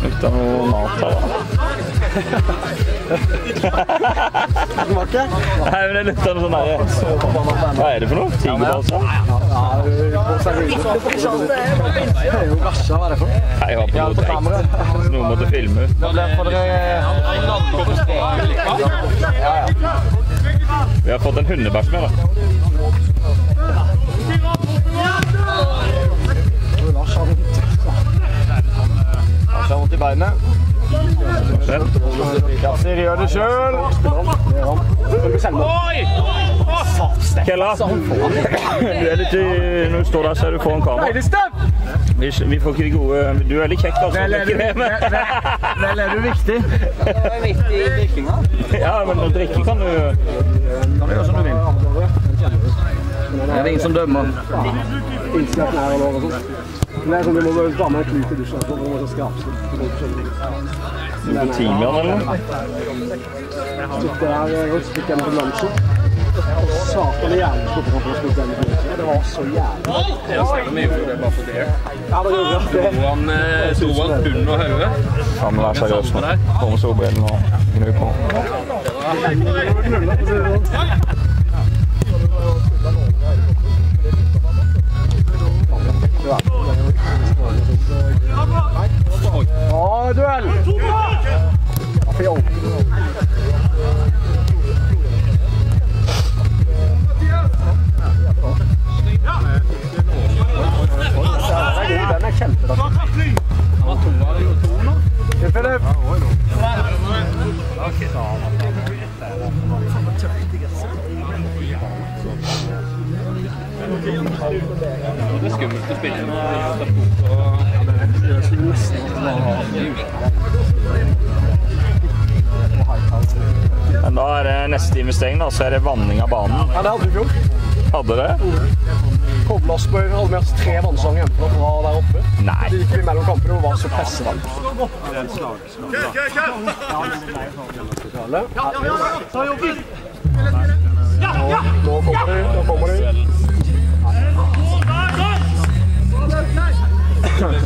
Uten noe mat her, da. Smaker? Nei, men det er av noe sånn derre Hva er det for noe? Tiger, altså? er er? Nei, jeg var på noe teit. Noen måtte filme. Vi har fått en hundebæsj med, da. Beinet. Yasir gjør det sjøl. Kella, du er litt i- Når du står der, så er du foran kamera. Vi, vi får ikke de gode Du er litt kjekk, altså. Vel er Ikke det, er viktig er drikkinga. viktig. Ja, men drikke kan du Kan du gjøre som du vil. Det er ingen som dømmer. Innslett nær og lår og sånt. Men det er sånn, du må bare ta med en klut i dusjen for å så skrapes litt. Du ikke skjønne det. Timian, eller noe? Sitte der eh, og stikke hjem til lunsjen. Og satan i jævlig stort for å spise den lunsjen. Det var så jævlig. Ja, det gjorde det. Han eh, han bunn og hodet. Ja, men vær seriøs nå. Kom med solbrillene og gnu på. Ja, duell! Det er skummelt å spille med Men da er det neste investering, da, så er det vanning av banen. Ja, det hadde vi i fjor. Hadde det? Koblersbøy hadde med oss tre vannsanger hjemme fra der oppe. Nei. Det gikk vi mellom kampene og var så pressevarmt. Nå kommer de, nå kommer de. Er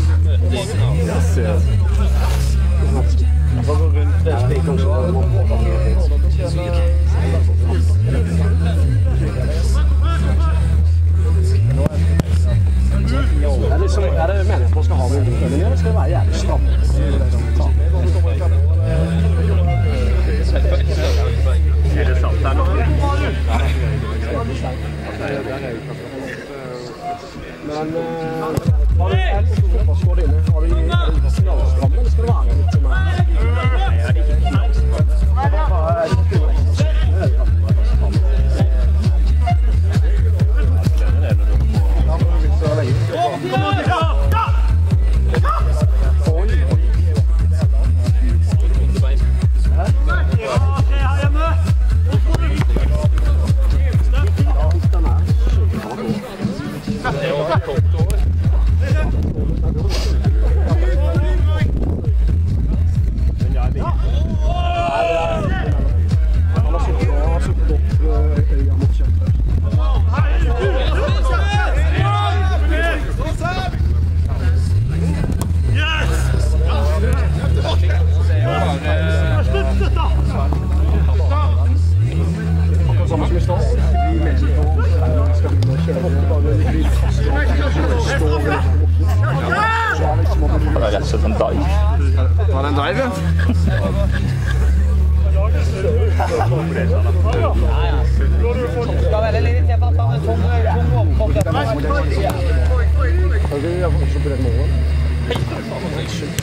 er slett en dive. Var det en dive? Ja,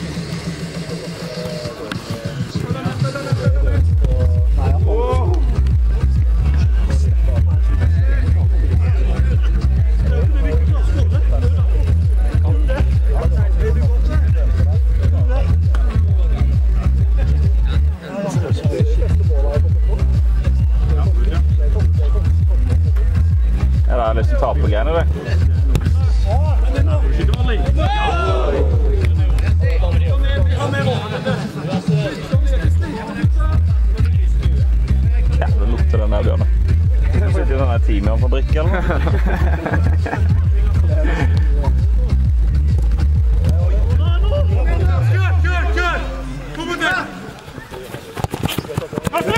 fabrikk eller noe?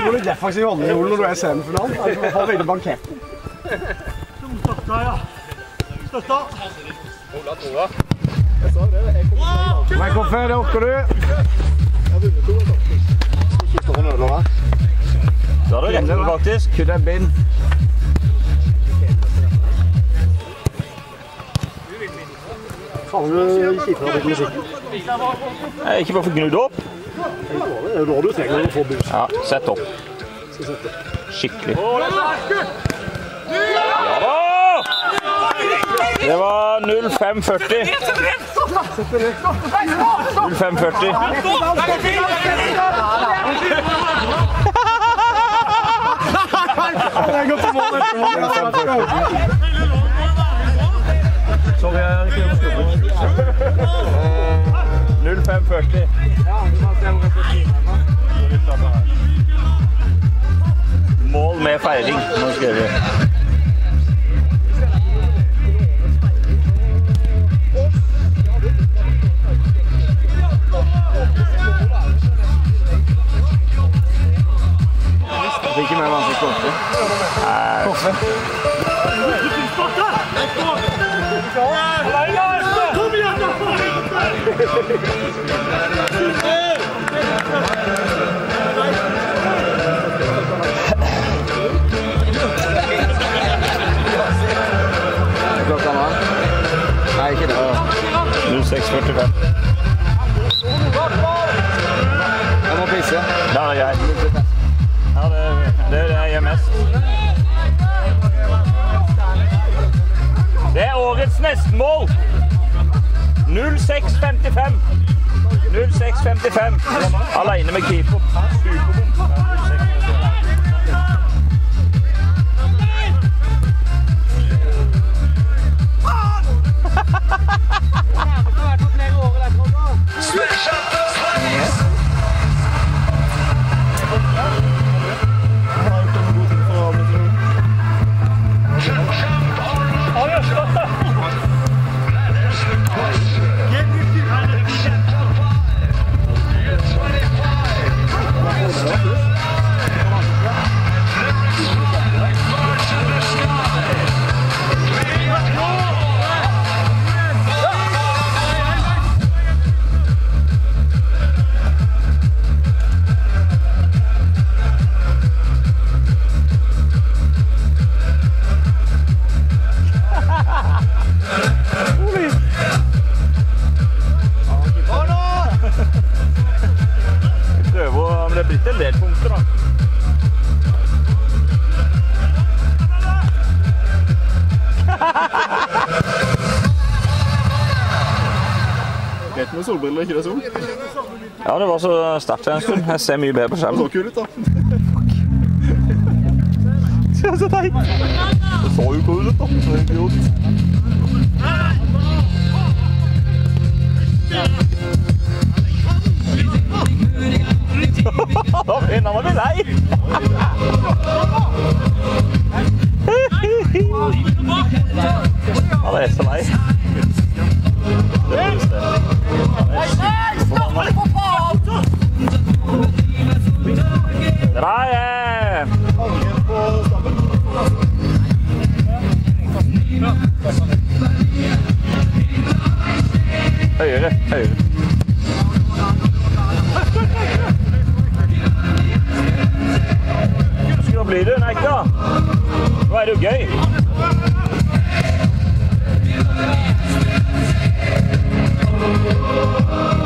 Hvor du defensiv håndhjul når du er i semifinalen? Er det for å banketten? Støtta, ja. Støtta. Ola Toa. Jeg sa det. Jeg kom til Men hvorfor orker du? Jeg har vunnet to, da. Ikke da. Er det rett, faktisk. Could have been. Faen, du kjiper litt musikk. Ikke bare få gnudd opp. Det er jo da du trenger å få buss. Ja, sett opp. Skikkelig. Ja da! Det var 0540. 0540. Jeg går på mål etterpå. Sorry, jeg er ikke 0540. Mål med feiring. Nå skal vi. Det er ikke mer vanskelig igjen. Klokka nå? Nei, ikke det. 0645. Jeg må pisse. Der er jeg. Ja, det, det er det jeg gjør mest. Er årets nestenmål. 0655. 0655. Alene med keeper. Vi en del punkter, da. Greit med solbriller, ikke det sol? Ja, det var så sterkt en stund. Jeg ser mye bedre på Så skjermen. kul ut, da. Se så teit. Det så jo kul ut, da. Så idiot. Da begynner han å bli lei. Han er så lei. Det Høyre, trist, da. Nå er det jo gøy. Thank